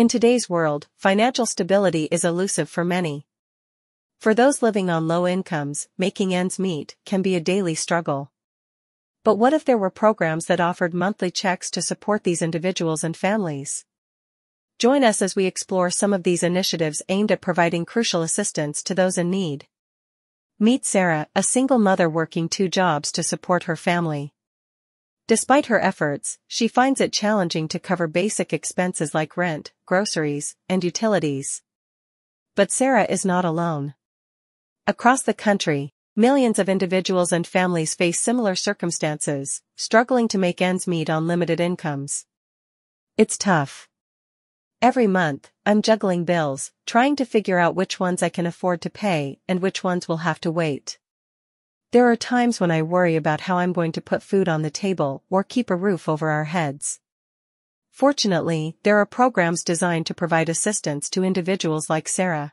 In today's world, financial stability is elusive for many. For those living on low incomes, making ends meet can be a daily struggle. But what if there were programs that offered monthly checks to support these individuals and families? Join us as we explore some of these initiatives aimed at providing crucial assistance to those in need. Meet Sarah, a single mother working two jobs to support her family. Despite her efforts, she finds it challenging to cover basic expenses like rent, groceries, and utilities. But Sarah is not alone. Across the country, millions of individuals and families face similar circumstances, struggling to make ends meet on limited incomes. It's tough. Every month, I'm juggling bills, trying to figure out which ones I can afford to pay and which ones will have to wait. There are times when I worry about how I'm going to put food on the table or keep a roof over our heads. Fortunately, there are programs designed to provide assistance to individuals like Sarah.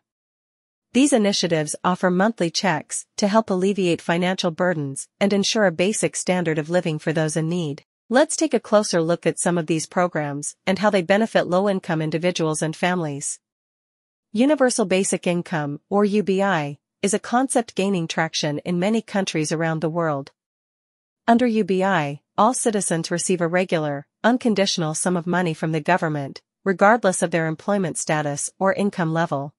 These initiatives offer monthly checks to help alleviate financial burdens and ensure a basic standard of living for those in need. Let's take a closer look at some of these programs and how they benefit low-income individuals and families. Universal Basic Income, or UBI, is a concept gaining traction in many countries around the world. Under UBI, all citizens receive a regular, unconditional sum of money from the government, regardless of their employment status or income level.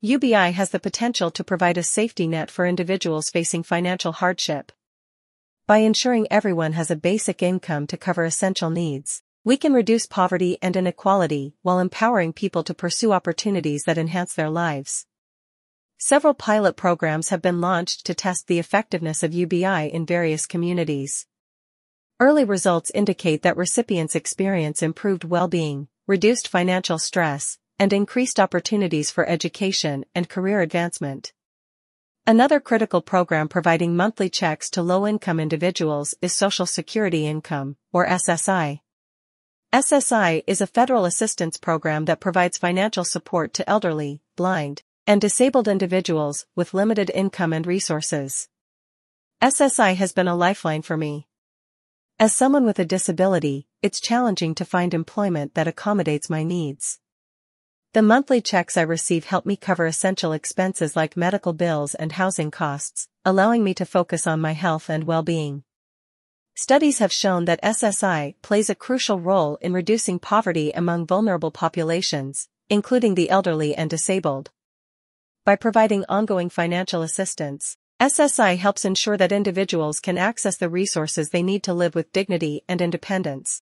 UBI has the potential to provide a safety net for individuals facing financial hardship, by ensuring everyone has a basic income to cover essential needs, we can reduce poverty and inequality while empowering people to pursue opportunities that enhance their lives. Several pilot programs have been launched to test the effectiveness of UBI in various communities. Early results indicate that recipients experience improved well-being, reduced financial stress, and increased opportunities for education and career advancement. Another critical program providing monthly checks to low-income individuals is Social Security Income, or SSI. SSI is a federal assistance program that provides financial support to elderly, blind, and disabled individuals with limited income and resources. SSI has been a lifeline for me. As someone with a disability, it's challenging to find employment that accommodates my needs. The monthly checks I receive help me cover essential expenses like medical bills and housing costs, allowing me to focus on my health and well-being. Studies have shown that SSI plays a crucial role in reducing poverty among vulnerable populations, including the elderly and disabled. By providing ongoing financial assistance, SSI helps ensure that individuals can access the resources they need to live with dignity and independence.